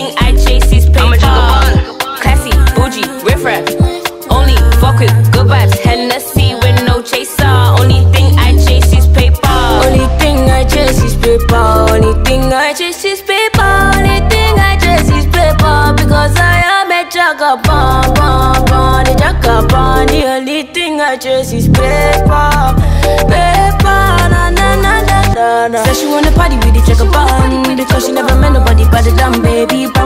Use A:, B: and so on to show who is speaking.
A: thing I chase is paper. Classy, bougie, riff raff. Only fuck with good vibes. Hennessy with no chaser. Only thing I chase is paper.
B: Only thing I chase is paper. Only thing I chase is paper. Only thing I chase is paper. Because I am a jagaban, bon, bon, a jagaban. The only thing I chase is paper. Paper, na na na na na na. Said she wanna party with the jagaban. Never met nobody baby.